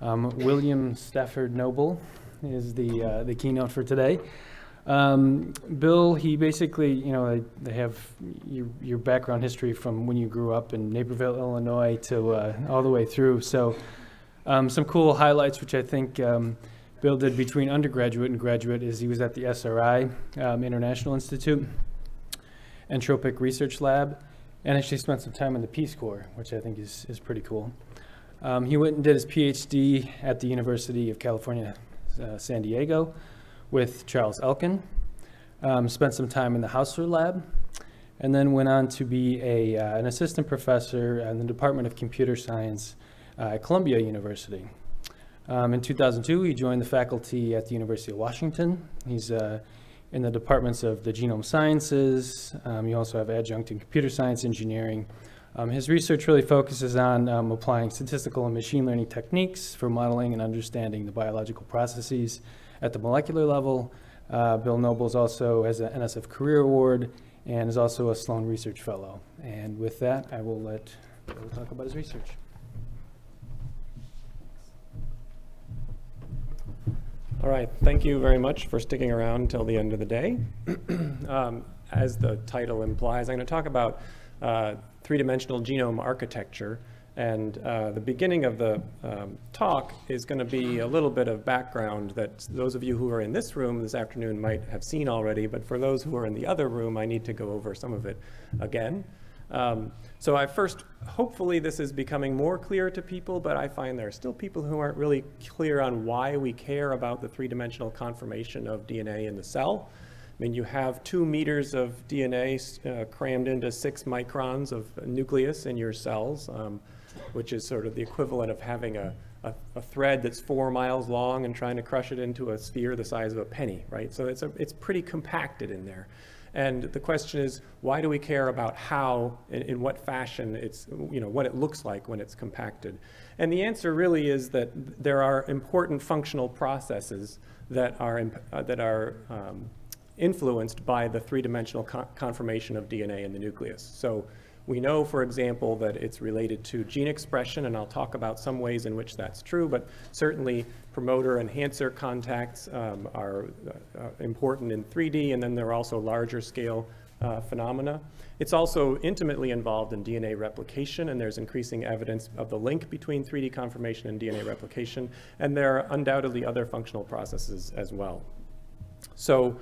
Um, William Stafford Noble is the, uh, the keynote for today. Um, Bill, he basically, you know, they, have your, your background history from when you grew up in Naperville, Illinois, to uh, all the way through. So, um, some cool highlights, which I think um, Bill did between undergraduate and graduate, is he was at the SRI um, International Institute, Entropic Research Lab, and actually spent some time in the Peace Corps, which I think is, is pretty cool. Um, he went and did his PhD at the University of California, uh, San Diego with Charles Elkan. Um, spent some time in the Haussler Lab, and then went on to be a, uh, an assistant professor in the Department of Computer Science uh, at Columbia University. Um, in 2002, he joined the faculty at the University of Washington. He's uh, in the departments of the genome sciences. Um, you also have adjunct in computer science engineering. Um, his research really focuses on um, applying statistical and machine learning techniques for modeling and understanding the biological processes at the molecular level. Uh, Bill Nobles also has an NSF Career Award and is also a Sloan Research Fellow. And with that, I will let Bill talk about his research. All right, thank you very much for sticking around until the end of the day. um, as the title implies, I'm going to talk about three-dimensional genome architecture and uh, the beginning of the um, talk is going to be a little bit of background that those of you who are in this room this afternoon might have seen already, but for those who are in the other room, I need to go over some of it again. Um, so I first, hopefully this is becoming more clear to people, but I find there are still people who aren't really clear on why we care about the three-dimensional conformation of DNA in the cell. I mean, you have two meters of DNA uh, crammed into six microns of nucleus in your cells. Um, which is sort of the equivalent of having a, a, a, thread that's four miles long and trying to crush it into a sphere the size of a penny, right? So it's, a, it's pretty compacted in there. And the question is, why do we care about how, in, in, what fashion it's, you know, what it looks like when it's compacted? And the answer really is that there are important functional processes that are, uh, that are um, influenced by the three-dimensional con conformation of DNA in the nucleus. So we know, for example, that it's related to gene expression, and I'll talk about some ways in which that's true, but certainly promoter enhancer contacts um, are uh important in 3D, and then there are also larger scale uh, phenomena. It's also intimately involved in DNA replication, and there's increasing evidence of the link between 3D conformation and DNA replication, and there are undoubtedly other functional processes as well. So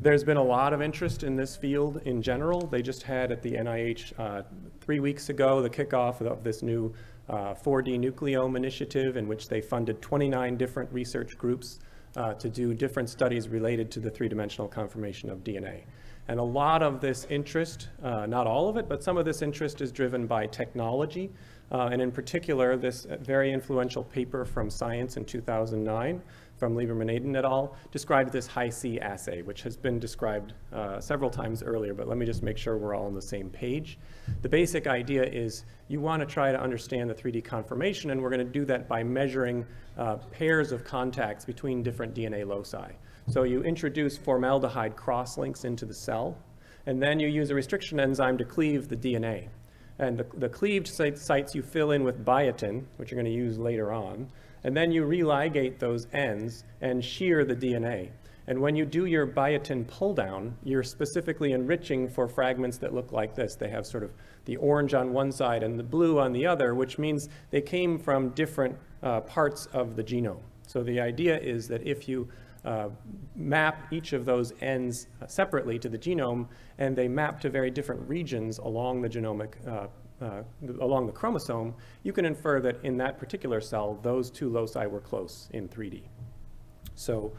there's been a lot of interest in this field in general. They just had at the NIH uh, three weeks ago the kickoff of this new uh, 4D nucleome initiative in which they funded 29 different research groups uh, to do different studies related to the three-dimensional conformation of DNA. And a lot of this interest, uh, not all of it, but some of this interest is driven by technology. Uh, and in particular, this very influential paper from Science in 2009 from Lieberman Aiden et al. described this Hi-C assay, which has been described uh, several times earlier, but let me just make sure we're all on the same page. The basic idea is you want to try to understand the 3D conformation, and we're going to do that by measuring uh, pairs of contacts between different DNA loci. So you introduce formaldehyde crosslinks into the cell, and then you use a restriction enzyme to cleave the DNA. And the, the cleaved sites you fill in with biotin, which you're going to use later on, and then you religate those ends and shear the DNA. And when you do your biotin pull down, you're specifically enriching for fragments that look like this. They have sort of the orange on one side and the blue on the other, which means they came from different uh, parts of the genome. So the idea is that if you uh, map each of those ends separately to the genome, and they map to very different regions along the genomic uh, uh, along the chromosome, you can infer that in that particular cell, those two loci were close in 3D. So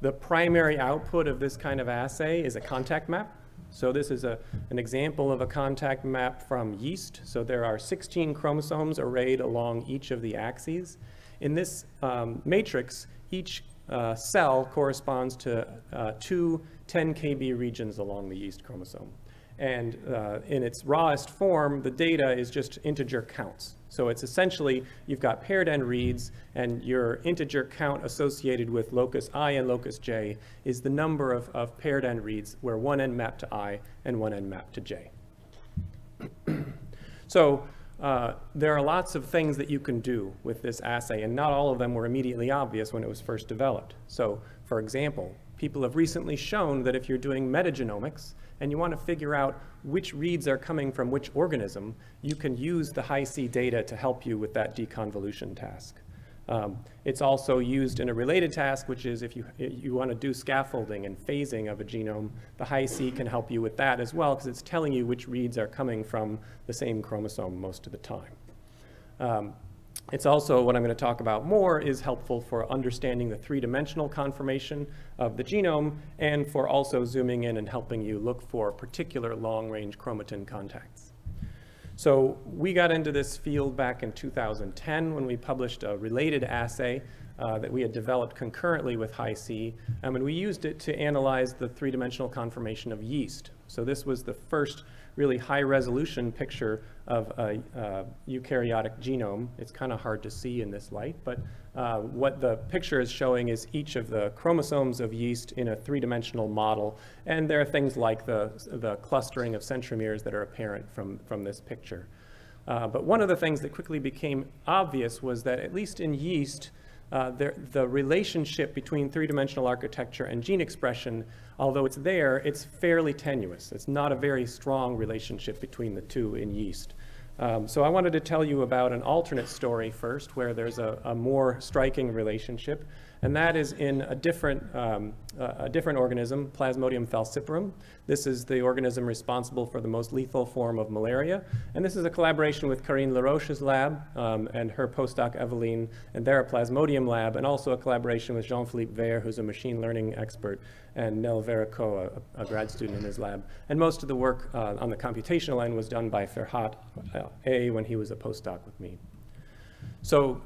the primary output of this kind of assay is a contact map. So this is a, an example of a contact map from yeast. So there are 16 chromosomes arrayed along each of the axes. In this um, matrix, each uh, cell corresponds to uh, two 10 kb regions along the yeast chromosome. And uh, in its rawest form, the data is just integer counts. So it's essentially, you've got paired end reads, and your integer count associated with locus i and locus j is the number of, of paired end reads where one end mapped to i and one end mapped to j. so uh, there are lots of things that you can do with this assay, and not all of them were immediately obvious when it was first developed. So, for example, people have recently shown that if you're doing metagenomics and you want to figure out which reads are coming from which organism, you can use the Hi-C data to help you with that deconvolution task. Um, it's also used in a related task, which is if you, you want to do scaffolding and phasing of a genome, the Hi-C can help you with that as well, because it's telling you which reads are coming from the same chromosome most of the time. Um, it's also, what I'm going to talk about more, is helpful for understanding the three-dimensional conformation of the genome and for also zooming in and helping you look for particular long-range chromatin contacts. So we got into this field back in 2010 when we published a related assay uh, that we had developed concurrently with Hi-C, um, and we used it to analyze the three-dimensional conformation of yeast. So this was the first really high-resolution picture of a uh, eukaryotic genome. It's kind of hard to see in this light, but uh, what the picture is showing is each of the chromosomes of yeast in a three-dimensional model, and there are things like the, the clustering of centromeres that are apparent from, from this picture. Uh, but one of the things that quickly became obvious was that at least in yeast, uh, the, the relationship between three-dimensional architecture and gene expression, although it's there, it's fairly tenuous. It's not a very strong relationship between the two in yeast. Um, so I wanted to tell you about an alternate story first, where there's a, a more striking relationship and that is in a different, um, a different organism, Plasmodium falciparum. This is the organism responsible for the most lethal form of malaria, and this is a collaboration with Karine Le Roch's lab um, and her postdoc Eveline and their Plasmodium lab, and also a collaboration with Jean-Philippe Vert, who's a machine learning expert, and Nelle Varoquaux, a, a, grad student in his lab. And most of the work uh, on the computational end was done by Ferhat uh, A when he was a postdoc with me. So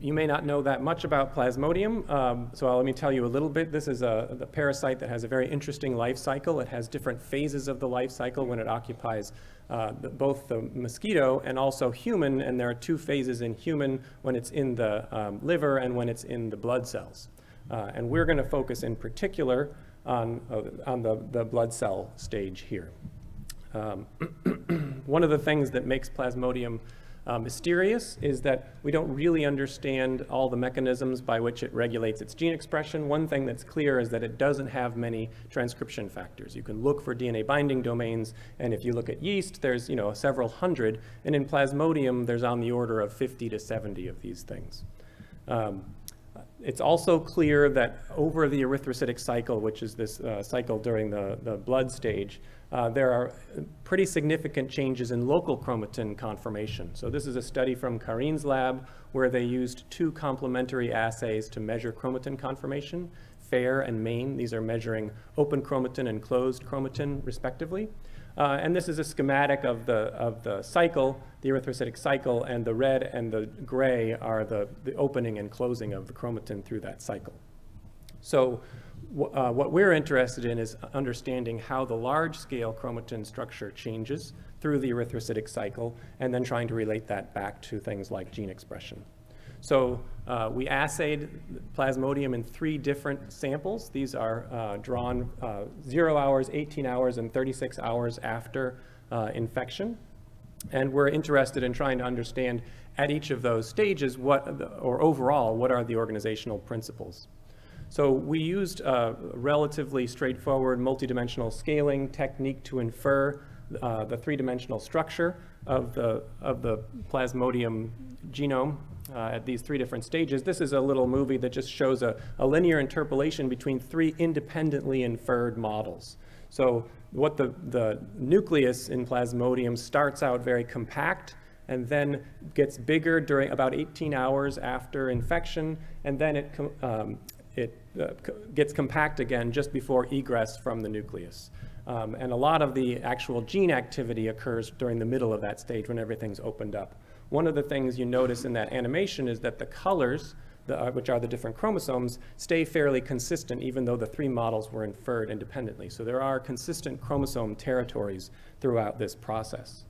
you may not know that much about Plasmodium, um, so let me tell you a little bit. This is a, a, parasite that has a very interesting life cycle. It has different phases of the life cycle when it occupies uh, the, both the mosquito and also human, and there are two phases in human when it's in the um, liver and when it's in the blood cells. Uh, and we're going to focus in particular on, uh, on the, the blood cell stage here. Um, one of the things that makes Plasmodium uh, mysterious is that we don't really understand all the mechanisms by which it regulates its gene expression. One thing that's clear is that it doesn't have many transcription factors. You can look for DNA binding domains, and if you look at yeast, there's you know several hundred, and in Plasmodium, there's on the order of 50 to 70 of these things. Um, it's also clear that over the erythrocytic cycle, which is this uh, cycle during the, the blood stage, uh, there are pretty significant changes in local chromatin conformation. So this is a study from Karine's lab where they used two complementary assays to measure chromatin conformation, FAIRE and MAINE. These are measuring open chromatin and closed chromatin respectively. Uh, and this is a schematic of the, of the cycle, the erythrocytic cycle, and the red and the gray are the, the opening and closing of the chromatin through that cycle. So uh, what we're interested in is understanding how the large-scale chromatin structure changes through the erythrocytic cycle, and then trying to relate that back to things like gene expression. So uh, we assayed plasmodium in three different samples. These are uh, drawn uh, 0 hours, 18 hours, and 36 hours after uh, infection. And we're interested in trying to understand at each of those stages what, or overall, what are the organizational principles. So we used a relatively straightforward multidimensional scaling technique to infer uh, the three-dimensional structure of the, of the plasmodium genome uh, at these three different stages. This is a little movie that just shows a, a linear interpolation between three independently inferred models. So what the, the nucleus in plasmodium starts out very compact and then gets bigger during about 18 hours after infection, and then it um, it uh, gets compact again just before egress from the nucleus. Um, and a lot of the actual gene activity occurs during the middle of that stage when everything's opened up. One of the things you notice in that animation is that the colors, the, uh, which are the different chromosomes, stay fairly consistent even though the three models were inferred independently. So there are consistent chromosome territories throughout this process.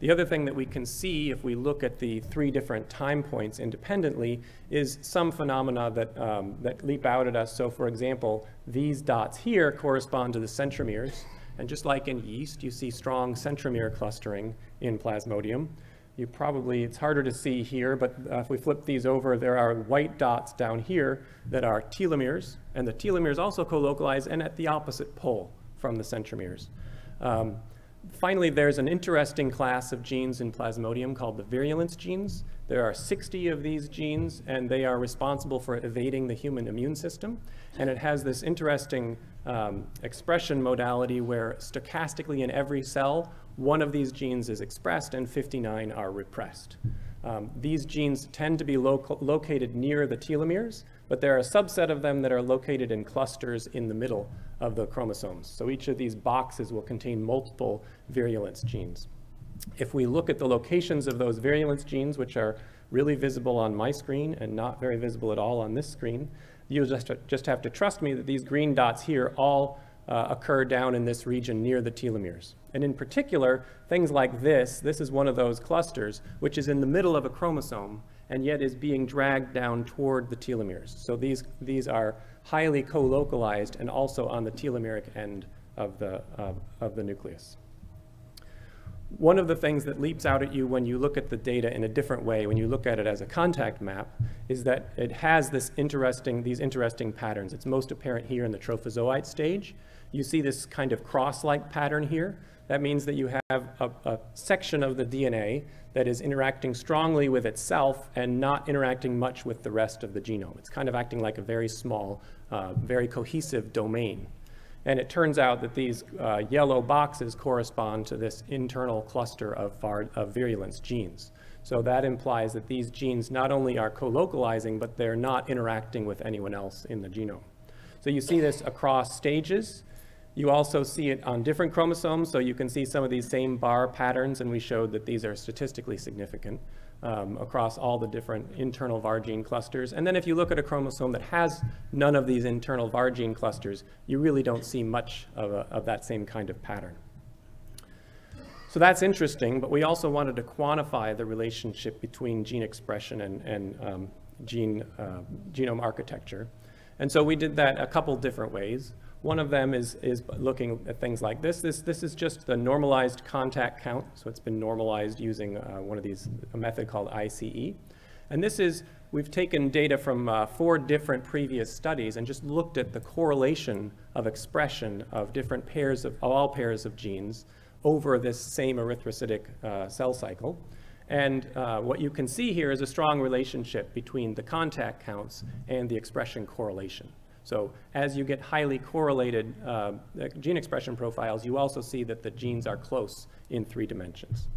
The other thing that we can see if we look at the three different time points independently is some phenomena that, um, that leap out at us. So for example, these dots here correspond to the centromeres. And just like in yeast, you see strong centromere clustering in Plasmodium. you probably, it's harder to see here, but uh, if we flip these over, there are white dots down here that are telomeres, and the telomeres also co-localize and at the opposite pole from the centromeres. Um, finally, there's an interesting class of genes in Plasmodium called the virulence genes. There are 60 of these genes, and they are responsible for evading the human immune system. And it has this interesting um, expression modality where stochastically in every cell, one of these genes is expressed and 59 are repressed. Um, these genes tend to be lo located near the telomeres, but there are a subset of them that are located in clusters in the middle of the chromosomes. So each of these boxes will contain multiple virulence genes. If we look at the locations of those virulence genes, which are really visible on my screen and not very visible at all on this screen, you'll just, just have to trust me that these green dots here all uh, occur down in this region near the telomeres. And in particular, things like this, this is one of those clusters, which is in the middle of a chromosome and yet is being dragged down toward the telomeres. So these, these are highly co-localized and also on the telomeric end of the, uh, of the nucleus. One of the things that leaps out at you when you look at the data in a different way, when you look at it as a contact map, is that it has this interesting, these interesting patterns. It's most apparent here in the trophozoite stage. You see this kind of cross-like pattern here. That means that you have a, a, section of the DNA that is interacting strongly with itself and not interacting much with the rest of the genome. It's kind of acting like a very small, uh, very cohesive domain. And it turns out that these uh, yellow boxes correspond to this internal cluster of, of virulence genes. So that implies that these genes not only are co-localizing, but they're not interacting with anyone else in the genome. So you see this across stages. You also see it on different chromosomes, so you can see some of these same bar patterns, and we showed that these are statistically significant um, across all the different internal VAR gene clusters. And then if you look at a chromosome that has none of these internal VAR gene clusters, you really don't see much of, a, of that same kind of pattern. So that's interesting, but we also wanted to quantify the relationship between gene expression and, and um, gene, uh, genome architecture. And so we did that a couple different ways. One of them is, is looking at things like this. This, this is just the normalized contact count. So it's been normalized using uh, one of these, a method called ICE. And this is, we've taken data from uh, four different previous studies and just looked at the correlation of expression of different pairs of, all pairs of genes over this same erythrocytic uh, cell cycle. And uh, what you can see here is a strong relationship between the contact counts and the expression correlation. So as you get highly correlated uh, gene expression profiles, you also see that the genes are close in three dimensions.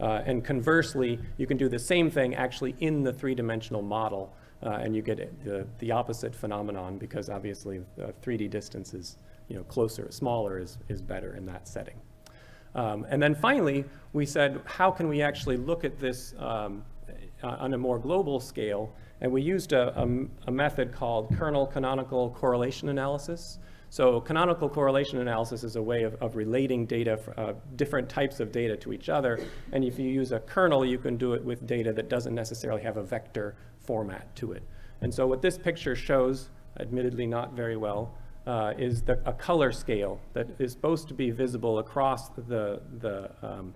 Uh, and conversely, you can do the same thing actually in the three-dimensional model, uh, and you get the, the opposite phenomenon because obviously the 3D distance is you know, closer, smaller is, is better in that setting. Um, and then finally, we said, how can we actually look at this um, on a more global scale and we used a, a, a method called kernel canonical correlation analysis. So canonical correlation analysis is a way of, of relating data, uh, different types of data to each other. And if you use a kernel, you can do it with data that doesn't necessarily have a vector format to it. And so what this picture shows, admittedly not very well, uh, is the, a color scale that is supposed to be visible across the, the, um,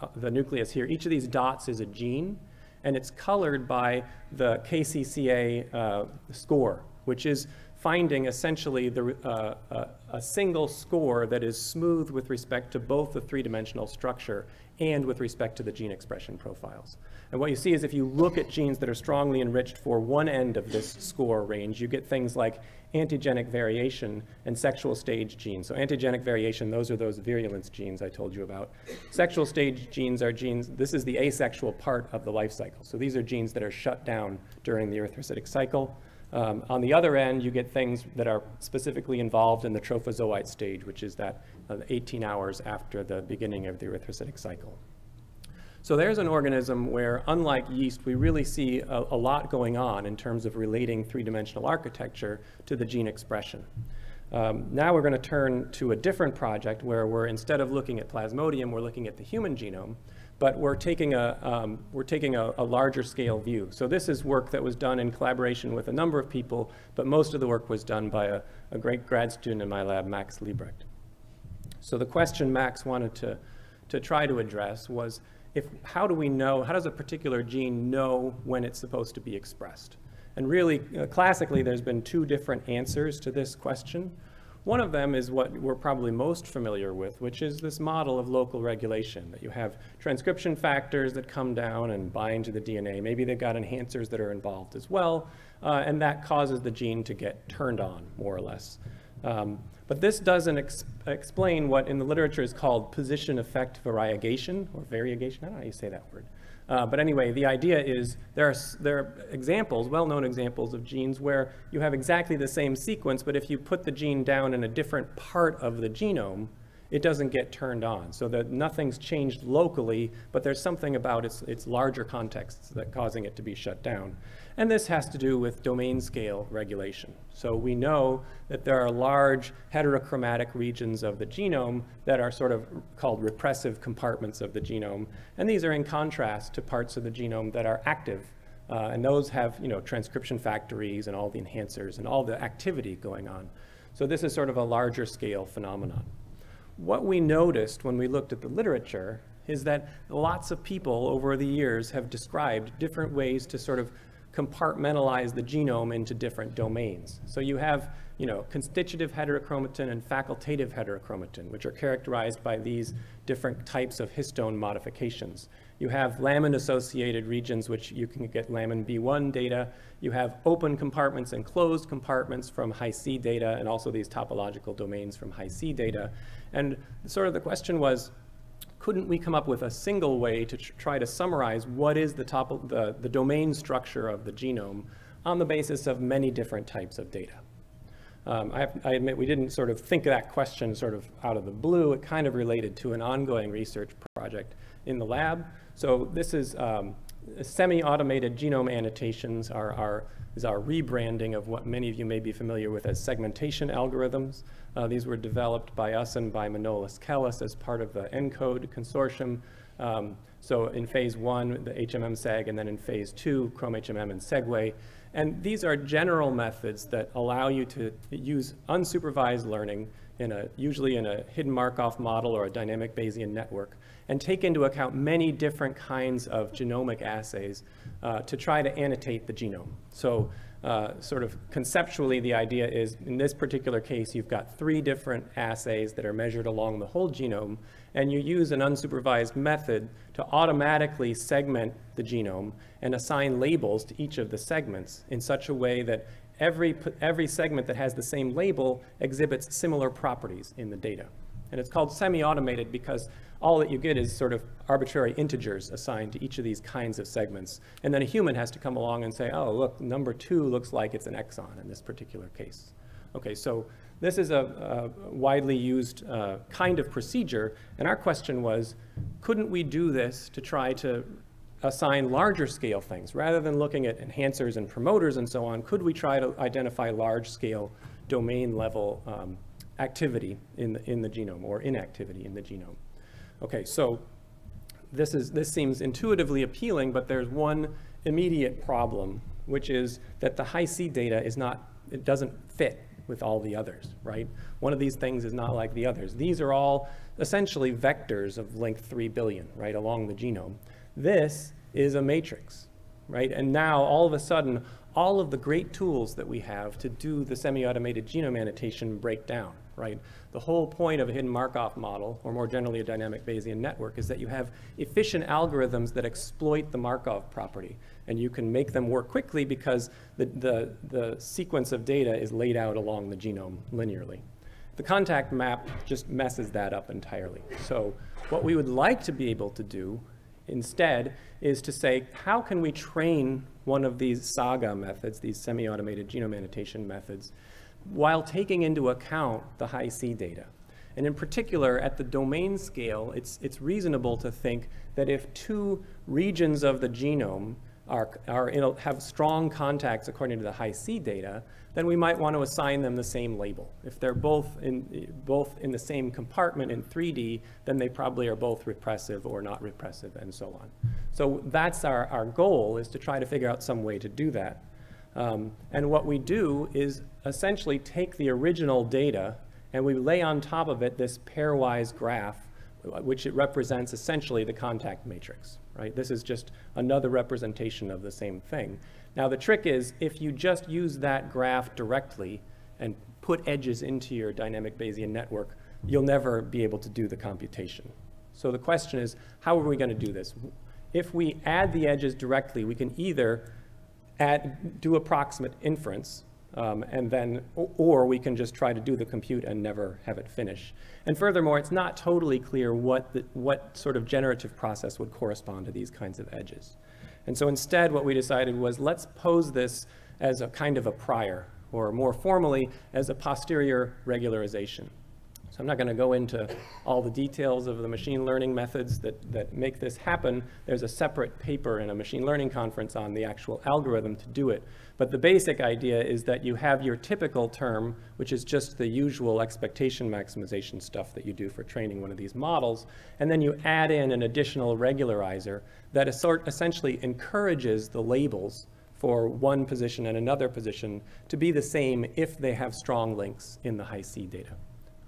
uh, the nucleus here. Each of these dots is a gene and it's colored by the KCCA uh, score, which is finding essentially the, uh, uh, a single score that is smooth with respect to both the three-dimensional structure and with respect to the gene expression profiles. And what you see is if you look at genes that are strongly enriched for one end of this score range, you get things like antigenic variation and sexual stage genes. So antigenic variation, those are those virulence genes I told you about. Sexual stage genes are genes, this is the asexual part of the life cycle. So these are genes that are shut down during the erythrocytic cycle. Um, on the other end, you get things that are specifically involved in the trophozoite stage, which is that uh, 18 hours after the beginning of the erythrocytic cycle. So there's an organism where, unlike yeast, we really see a, a lot going on in terms of relating three-dimensional architecture to the gene expression. Um, now we're going to turn to a different project where we're, instead of looking at Plasmodium, we're looking at the human genome, but we're taking a, um, we're taking a, a, larger scale view. So this is work that was done in collaboration with a number of people, but most of the work was done by a, a great grad student in my lab, Max Libbrecht. So the question Max wanted to, to try to address was, if, how do we know, how does a particular gene know when it's supposed to be expressed? And really, uh, classically, there's been two different answers to this question. One of them is what we're probably most familiar with, which is this model of local regulation, that you have transcription factors that come down and bind to the DNA. Maybe they've got enhancers that are involved as well, uh, and that causes the gene to get turned on, more or less. Um, but this doesn't ex explain what in the literature is called position effect variegation, or variegation, I don't know how you say that word. Uh, but anyway, the idea is there are, there are examples, well-known examples of genes where you have exactly the same sequence, but if you put the gene down in a different part of the genome, it doesn't get turned on. So that nothing's changed locally, but there's something about its, its larger contexts that causing it to be shut down. And this has to do with domain scale regulation. So we know that there are large heterochromatic regions of the genome that are sort of called repressive compartments of the genome. And these are in contrast to parts of the genome that are active. Uh, and those have you know, transcription factories and all the enhancers and all the activity going on. So this is sort of a larger scale phenomenon. What we noticed when we looked at the literature is that lots of people over the years have described different ways to sort of compartmentalize the genome into different domains. So you have, you know, constitutive heterochromatin and facultative heterochromatin, which are characterized by these different types of histone modifications. You have lamin-associated regions, which you can get lamin B1 data. You have open compartments and closed compartments from Hi-C data, and also these topological domains from Hi-C data. And sort of the question was, couldn't we come up with a single way to tr try to summarize what is the, top, the, the domain structure of the genome on the basis of many different types of data? Um, I, I, admit we didn't sort of think of that question sort of out of the blue. It kind of related to an ongoing research project in the lab. So this is um, semi-automated genome annotations are, are, is our rebranding of what many of you may be familiar with as segmentation algorithms. Uh, these were developed by us and by Manolis Kellis as part of the ENCODE consortium. Um, so in phase one, the HMM-Seg, and then in phase two, Chrome HMM and Segway. And these are general methods that allow you to use unsupervised learning in a, usually in a hidden Markov model or a dynamic Bayesian network, and take into account many different kinds of genomic assays uh, to try to annotate the genome. So uh, sort of conceptually, the idea is in this particular case, you've got three different assays that are measured along the whole genome, and you use an unsupervised method to automatically segment the genome and assign labels to each of the segments in such a way that every, every segment that has the same label exhibits similar properties in the data. And it's called semi-automated because all that you get is sort of arbitrary integers assigned to each of these kinds of segments. And then a human has to come along and say, oh, look, number two looks like it's an exon in this particular case. Okay, so this is a, a widely used uh, kind of procedure. And our question was, couldn't we do this to try to assign larger scale things? Rather than looking at enhancers and promoters and so on, could we try to identify large scale domain level um, activity in the, in the genome or inactivity in the genome? Okay, so this, is, this seems intuitively appealing, but there's one immediate problem, which is that the Hi-C data is not, it doesn't fit with all the others, right? One of these things is not like the others. These are all essentially vectors of length 3 billion, right, along the genome. This is a matrix, right? And now all of a sudden, all of the great tools that we have to do the semi-automated genome annotation break down, right? The whole point of a hidden Markov model, or more generally a dynamic Bayesian network, is that you have efficient algorithms that exploit the Markov property. And you can make them work quickly because the, the, the sequence of data is laid out along the genome linearly. The contact map just messes that up entirely. So what we would like to be able to do instead is to say, how can we train one of these SAGA methods, these semi-automated genome annotation methods, while taking into account the Hi-C data. And in particular, at the domain scale, it's, it's reasonable to think that if two regions of the genome are, are a, have strong contacts according to the Hi-C data, then we might want to assign them the same label. If they're both in, both in the same compartment in 3D, then they probably are both repressive or not repressive and so on. So that's our, our goal is to try to figure out some way to do that. Um, and what we do is essentially take the original data and we lay on top of it this pairwise graph which it represents essentially the contact matrix, right? This is just another representation of the same thing. Now the trick is if you just use that graph directly and put edges into your dynamic Bayesian network, you'll never be able to do the computation. So the question is, how are we going to do this? If we add the edges directly, we can either add, do approximate inference, um, and then, or we can just try to do the compute and never have it finish. And furthermore, it's not totally clear what, the, what sort of generative process would correspond to these kinds of edges. And so instead, what we decided was let's pose this as a kind of a prior, or more formally, as a posterior regularization. So I'm not going to go into all the details of the machine learning methods that, that make this happen. There's a separate paper in a machine learning conference on the actual algorithm to do it. But the basic idea is that you have your typical term, which is just the usual expectation maximization stuff that you do for training one of these models, and then you add in an additional regularizer that essentially encourages the labels for one position and another position to be the same if they have strong links in the Hi-C data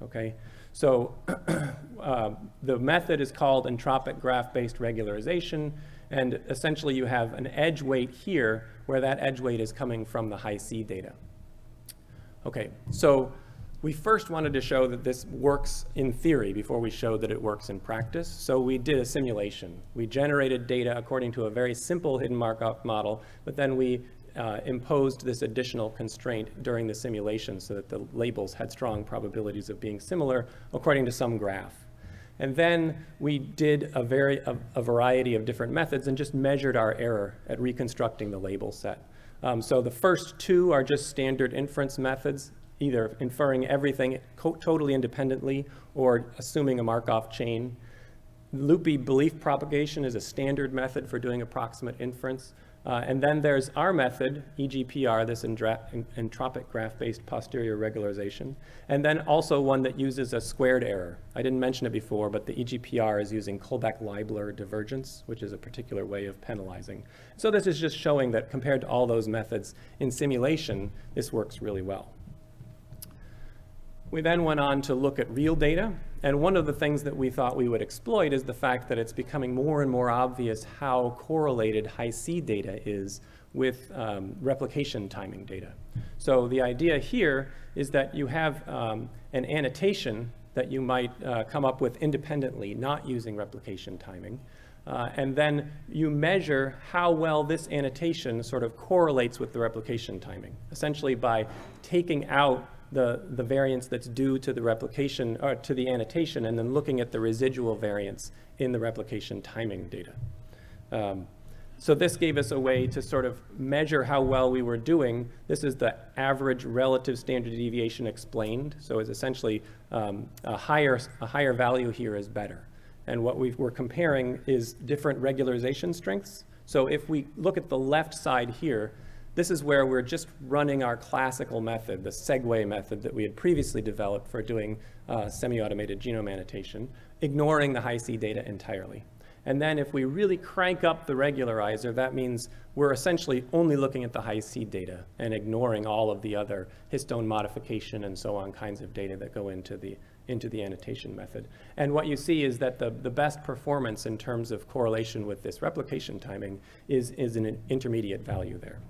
okay? So uh, the method is called entropic graph-based regularization, and essentially you have an edge weight here where that edge weight is coming from the Hi-C data. Okay, so we first wanted to show that this works in theory before we showed that it works in practice. So we did a simulation. We generated data according to a very simple hidden Markov model, but then we uh, imposed this additional constraint during the simulation so that the labels had strong probabilities of being similar according to some graph. And then we did a, very, a, a variety of different methods and just measured our error at reconstructing the label set. Um, so the first two are just standard inference methods, either inferring everything totally independently or assuming a Markov chain. Loopy belief propagation is a standard method for doing approximate inference. Uh, and then there's our method, EGPR, this entropic graph-based posterior regularization, and then also one that uses a squared error. I didn't mention it before, but the EGPR is using Kullback-Leibler divergence, which is a particular way of penalizing. So this is just showing that compared to all those methods in simulation, this works really well. We then went on to look at real data, and one of the things that we thought we would exploit is the fact that it's becoming more and more obvious how correlated Hi-C data is with um, replication timing data. So the idea here is that you have um, an annotation that you might uh, come up with independently, not using replication timing. Uh, and then you measure how well this annotation sort of correlates with the replication timing, essentially by taking out the, the variance that's due to the replication, or to the annotation, and then looking at the residual variance in the replication timing data. Um, so this gave us a way to sort of measure how well we were doing. This is the average relative standard deviation explained. So it's essentially um, a, higher, a higher value here is better. And what we are comparing is different regularization strengths. So if we look at the left side here, this is where we're just running our classical method, the Segway method that we had previously developed for doing uh, semi-automated genome annotation, ignoring the Hi-C data entirely. And then if we really crank up the regularizer, that means we're essentially only looking at the Hi-C data and ignoring all of the other histone modification and so on kinds of data that go into the, into the annotation method. And what you see is that the, the best performance in terms of correlation with this replication timing is, is an intermediate value there.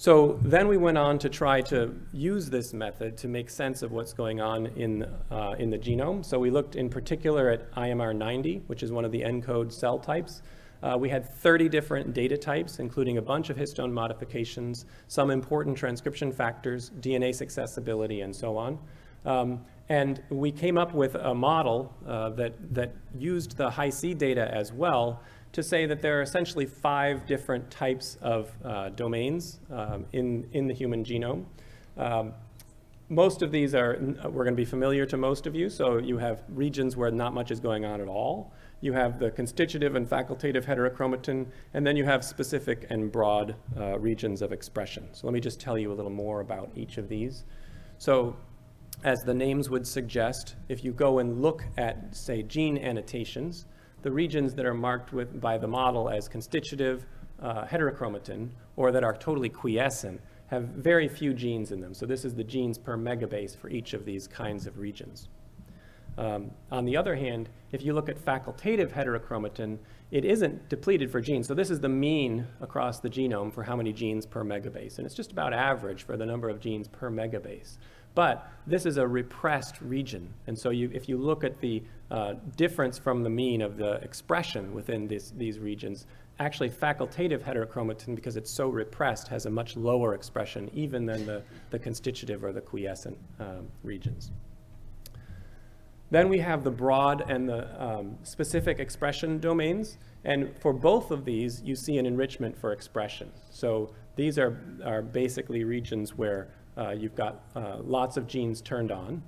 So then we went on to try to use this method to make sense of what's going on in, uh, in the genome. So we looked in particular at IMR90, which is one of the ENCODE cell types. Uh, we had 30 different data types, including a bunch of histone modifications, some important transcription factors, DNA accessibility, and so on. Um, and we came up with a model uh, that, that used the Hi-C data as well to say that there are essentially five different types of uh, domains um, in, in the human genome. Um, most of these are, we're going to be familiar to most of you, so you have regions where not much is going on at all. You have the constitutive and facultative heterochromatin, and then you have specific and broad uh, regions of expression. So let me just tell you a little more about each of these. So as the names would suggest, if you go and look at, say, gene annotations, the regions that are marked with, by the model as constitutive uh, heterochromatin or that are totally quiescent have very few genes in them. So this is the genes per megabase for each of these kinds of regions. Um, on the other hand, if you look at facultative heterochromatin, it isn't depleted for genes. So this is the mean across the genome for how many genes per megabase. And it's just about average for the number of genes per megabase. But this is a repressed region. And so you, if you look at the uh, difference from the mean of the expression within this, these regions, actually facultative heterochromatin, because it's so repressed, has a much lower expression even than the, the constitutive or the quiescent um, regions. Then we have the broad and the um, specific expression domains. And for both of these, you see an enrichment for expression. So these are, are basically regions where uh, you've got uh, lots of genes turned on.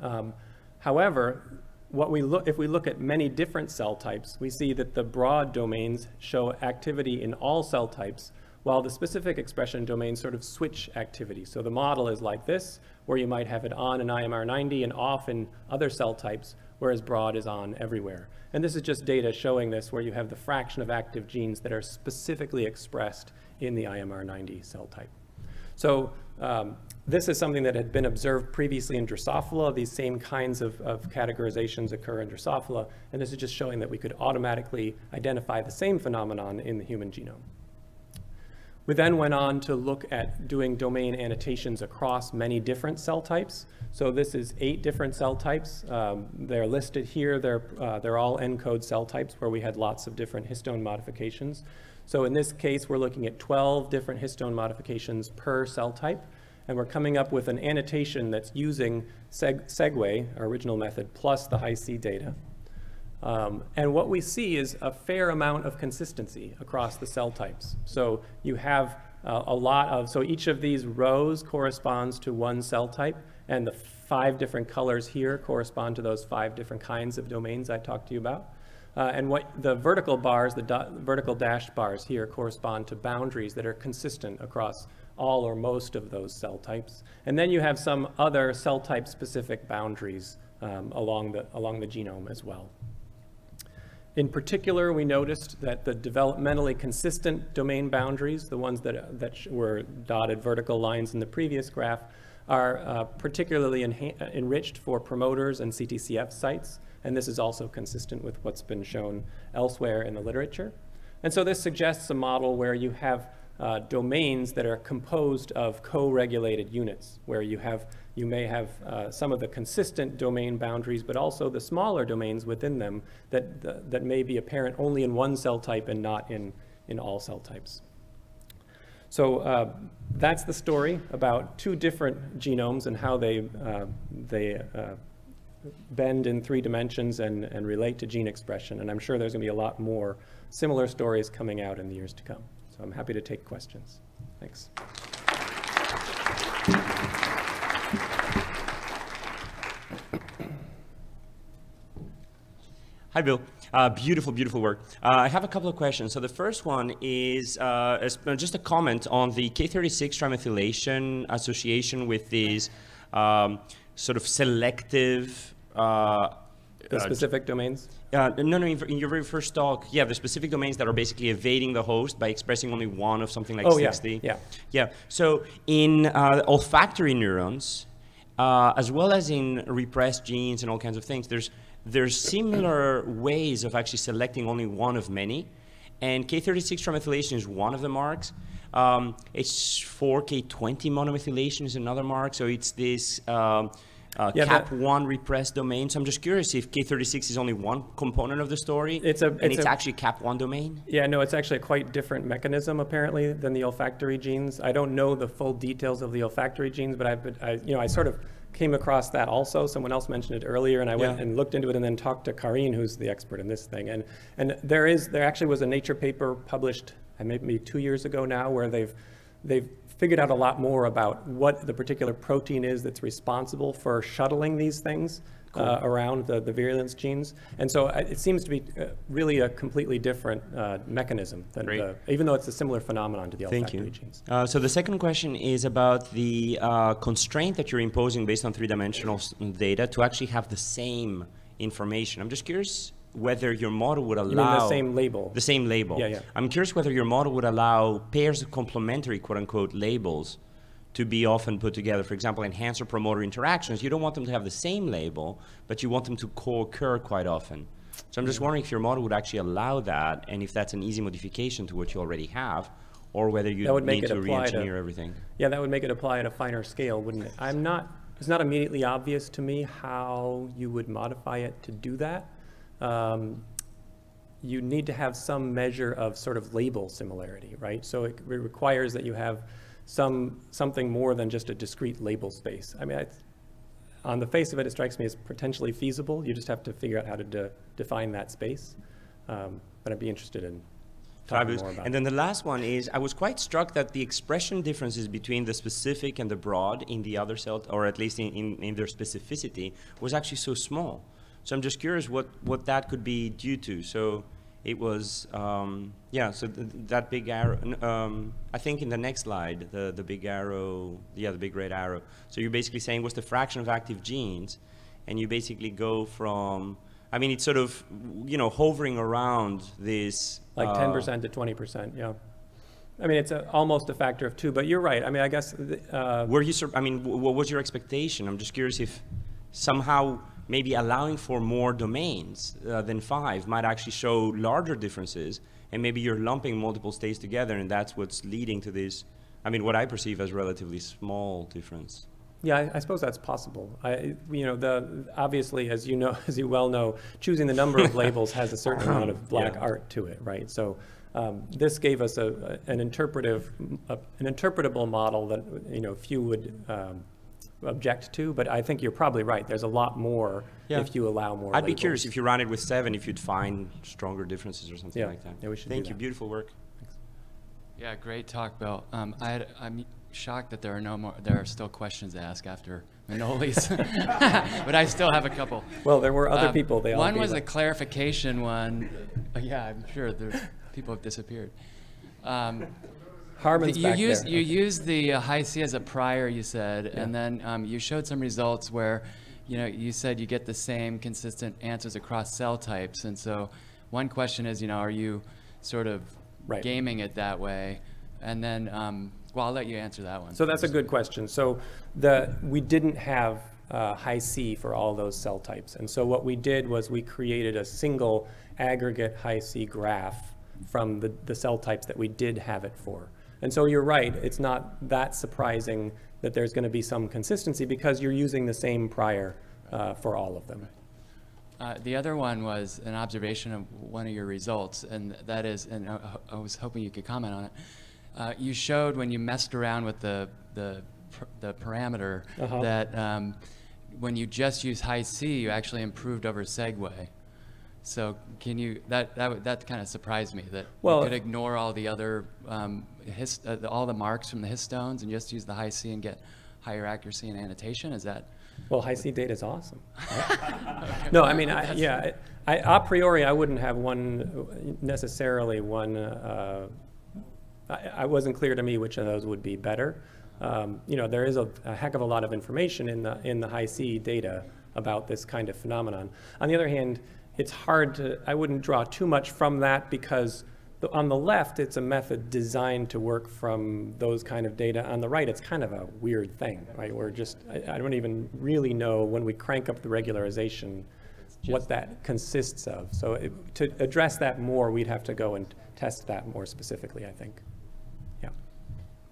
Um, however, what we look, if we look at many different cell types, we see that the broad domains show activity in all cell types, while the specific expression domains sort of switch activity. So the model is like this, where you might have it on in IMR90 and off in other cell types, whereas broad is on everywhere. And this is just data showing this, where you have the fraction of active genes that are specifically expressed in the IMR90 cell type. So um, this is something that had been observed previously in Drosophila. These same kinds of, of, categorizations occur in Drosophila, and this is just showing that we could automatically identify the same phenomenon in the human genome. We then went on to look at doing domain annotations across many different cell types. So this is eight different cell types. Um, they're listed here. They're, uh, they're all ENCODE cell types where we had lots of different histone modifications. So in this case, we're looking at 12 different histone modifications per cell type, and we're coming up with an annotation that's using seg Segway, our original method, plus the Hi-C data. Um, and what we see is a fair amount of consistency across the cell types. So you have uh, a lot of, so each of these rows corresponds to one cell type, and the five different colors here correspond to those five different kinds of domains I talked to you about. Uh, and what the vertical bars, the vertical dashed bars here correspond to boundaries that are consistent across all or most of those cell types. And then you have some other cell type specific boundaries um, along, the, along the genome as well. In particular, we noticed that the developmentally consistent domain boundaries, the ones that, that were dotted vertical lines in the previous graph, are uh, particularly enriched for promoters and CTCF sites and this is also consistent with what's been shown elsewhere in the literature. And so this suggests a model where you have uh, domains that are composed of co-regulated units, where you have you may have uh, some of the consistent domain boundaries, but also the smaller domains within them that, that, that may be apparent only in one cell type and not in, in all cell types. So uh, that's the story about two different genomes and how they, uh, they uh, bend in three dimensions and, and relate to gene expression. And I'm sure there's going to be a lot more similar stories coming out in the years to come. So I'm happy to take questions. Thanks. Hi, Bill. Uh, beautiful, beautiful work. Uh, I have a couple of questions. So the first one is uh, uh just a comment on the K36 trimethylation association with these um, sort of selective uh, the specific domains? Uh, no, no, in, your very first talk, yeah, the specific domains that are basically evading the host by expressing only one of something like oh, 60. Yeah, yeah. Yeah, so in uh, olfactory neurons, uh, as well as in repressed genes and all kinds of things, there's, there's similar ways of actually selecting only one of many. And K36 trimethylation is one of the marks. Um, it's 4K20 monomethylation is another mark. So it's this um, uh, yeah, CAP1 repressed domain. So I'm just curious if K36 is only one component of the story. It's a, and it's, it's a, actually CAP1 domain. Yeah, no, it's actually a quite different mechanism apparently than the olfactory genes. I don't know the full details of the olfactory genes, but I've been, I, you know, I sort of came across that also. Someone else mentioned it earlier, and I went yeah. and looked into it, and then talked to Karine, who's the expert in this thing. And and there is there actually was a Nature paper published maybe two years ago now, where they've they've figured out a lot more about what the particular protein is that's responsible for shuttling these things cool. uh, around the, the virulence genes. And so uh, it seems to be uh, really a completely different uh, mechanism, than the, even though it's a similar phenomenon to the Thank olfactory you. genes. Uh, so the second question is about the uh, constraint that you're imposing based on three-dimensional data to actually have the same information. I'm just curious whether your model would allow the same label. The same label. Yeah, yeah. I'm curious whether your model would allow pairs of complementary quote unquote labels to be often put together. For example, enhancer promoter interactions, you don't want them to have the same label, but you want them to co-occur quite often. So I'm just wondering if your model would actually allow that, and if that's an easy modification to what you already have, or whether you That would make need it to re-engineer everything. Yeah, that would make it apply at a finer scale, wouldn't it? I'm not, it's not immediately obvious to me how you would modify it to do that. Um, You need to have some measure of sort of label similarity, right? So it re- requires that you have some, something more than just a discrete label space. I mean, I, on the face of it, it strikes me as potentially feasible. You just have to figure out how to de- define that space. Um, But I'd be interested in talking Fabulous. more about And then the last one is, I was quite struck that the expression differences between the specific and the broad in the other cell, or at least in, in, in their specificity, was actually so small. So I'm just curious what, what that could be due to. So it was, um, yeah, so th- that big arrow, um, I think in the next slide, the, the big arrow, yeah, the big red arrow. So you're basically saying what's the fraction of active genes, and you basically go from, I mean, it's sort of, you know, hovering around this. Like uh, ten percent to twenty percent, yeah. I mean, it's a, almost a factor of two, but you're right. I mean, I guess, uh, Were you, sur- I mean, wh- what was your expectation? I'm just curious if somehow maybe allowing for more domains uh, than five might actually show larger differences, and maybe you're lumping multiple states together, and that's what's leading to this. I mean, what I perceive as relatively small difference. yeah, I, I suppose that's possible. I, you know, the, obviously, as you know, as you well know, choosing the number of labels has a certain amount of black Yeah. art to it, right? So, um, this gave us a, a- an interpretive, a- an interpretable model that, you know, few would, um, object to, but I think you're probably right. There's a lot more Yeah. if you allow more I'd be curious if you ran it with seven, if you'd find stronger differences or something Yeah. like that. Yeah, we should do Thank you. that. Beautiful work. Yeah, great talk, Bill. Um, I had, I'm shocked that there are no more. There are still questions to ask after Manolis', but I still have a couple. Well, there were other Um, people, they all One gave was a clarification one. Yeah, I'm sure there's people have disappeared. Um, Harmon's you back used there. you used the uh, Hi-C as a prior, you said, and then um, you showed some results where, you know, you said you get the same consistent answers across cell types, and so one question is, you know, are you sort of Right. gaming it that way? And then, um, well, I'll let you answer that one. So that's a good question. So the, we didn't have uh, Hi-C for all those cell types. And so what we did was we created a single aggregate Hi-C graph from the, the cell types that we did have it for. And so you're right, it's not that surprising that there's going to be some consistency because you're using the same prior uh, for all of them. Uh, the other one was an observation of one of your results, and that is, and I, I was hoping you could comment on it. Uh, you showed when you messed around with the the, pr- the parameter Uh-huh. that um, when you just use Hi-C, you actually improved over Segway. So can you that that that kind of surprised me that Well- you could ignore all the other um, hist, uh, all the marks from the histones and just use the Hi-C and get higher accuracy and annotation. Is that Well, high C data is awesome. No, I mean, I, yeah, I, a priori, I wouldn't have one, necessarily one, uh, I, I wasn't clear to me which of those would be better. Um, You know, there is a, a heck of a lot of information in the, in the Hi-C data about this kind of phenomenon. On the other hand, it's hard to, I wouldn't draw too much from that because the- on the left, it's a method designed to work from those kind of data. On the right, it's kind of a weird thing, right? We're just, I, I don't even really know when we crank up the regularization what that consists of. So it, to address that more, we'd have to go and test that more specifically, I think. Yeah.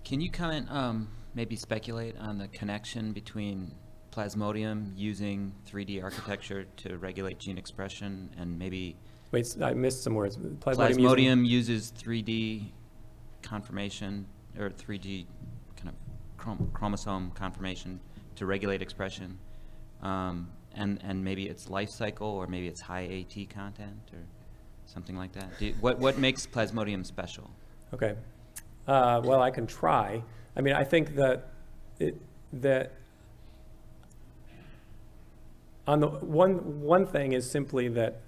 Can you comment, um, maybe speculate on the connection between Plasmodium using 3D architecture to regulate gene expression and maybe Wait, I missed some words. Plasmodium. Plasmodium uses 3D conformation or 3D kind of chrom- chromosome conformation to regulate expression? Um, and, and maybe it's life cycle or maybe it's high AT content or something like that? You- what, what makes Plasmodium special? Okay. Uh, well, I can try. I mean, I think that it, that on the one one thing is simply that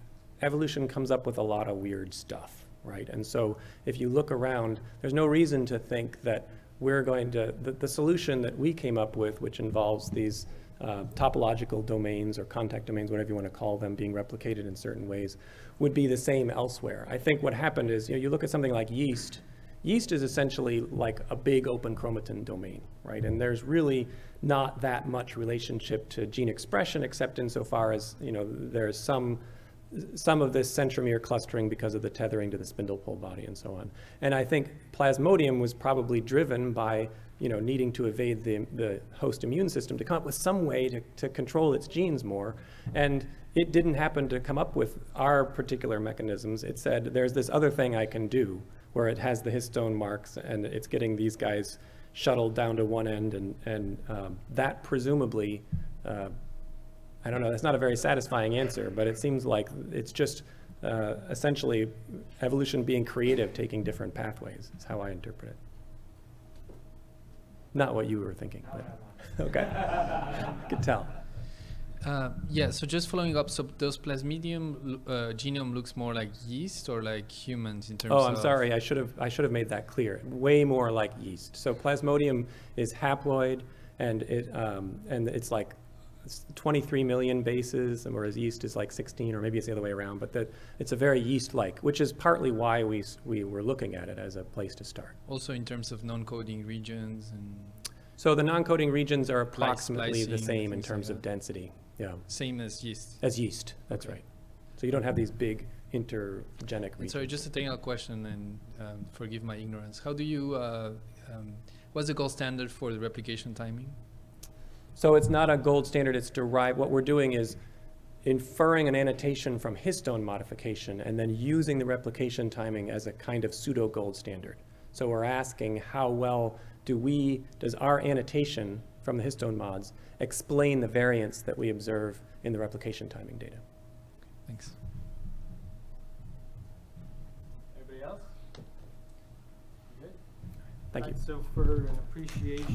evolution comes up with a lot of weird stuff, right? And so if you look around, there's no reason to think that we're going to the, the solution that we came up with, which involves these uh, topological domains or contact domains, whatever you want to call them, being replicated in certain ways, would be the same elsewhere. I think what happened is, you know, you look at something like yeast, Yeast is essentially like a big open chromatin domain, right? And there's really not that much relationship to gene expression except insofar as, you know, there's some some of this centromere clustering because of the tethering to the spindle pole body and so on. And I think plasmodium was probably driven by you know, needing to evade the, the host immune system to come up with some way to, to control its genes more. And it didn't happen to come up with our particular mechanisms. It said, there's this other thing I can do where it has the histone marks and it's getting these guys shuttled down to one end and, and um, that presumably uh, I don't know, that's not a very satisfying answer, but it seems like it's just uh, essentially evolution being creative, taking different pathways, is how I interpret it. Not what you were thinking, but, okay. Could tell. Uh, yeah, so just following up, so does plasmodium uh, genome looks more like yeast or like humans in terms of Oh. I'm sorry, I should have, I should have made that clear. Way more like yeast. So plasmodium is haploid, and it, um, and it's like 23 million bases, whereas yeast is like 16, or maybe it's the other way around, but that it's a very yeast-like, which is partly why we, we were looking at it as a place to start. Also in terms of non-coding regions and So the non-coding regions are approximately the same in things like terms of density, yeah, same as yeast. as yeast, that's Okay. right. So you don't have these big intergenic regions. sorry, just a technical question, and um, forgive my ignorance. How do you, uh, um, what's the gold standard for the replication timing? So it's not a gold standard, it's derived, what we're doing is inferring an annotation from histone modification and then using the replication timing as a kind of pseudo gold standard. So we're asking how well do we, does our annotation from the histone mods explain the variance that we observe in the replication timing data? Thanks. Anybody else? Good? Thank you. So for an appreciation.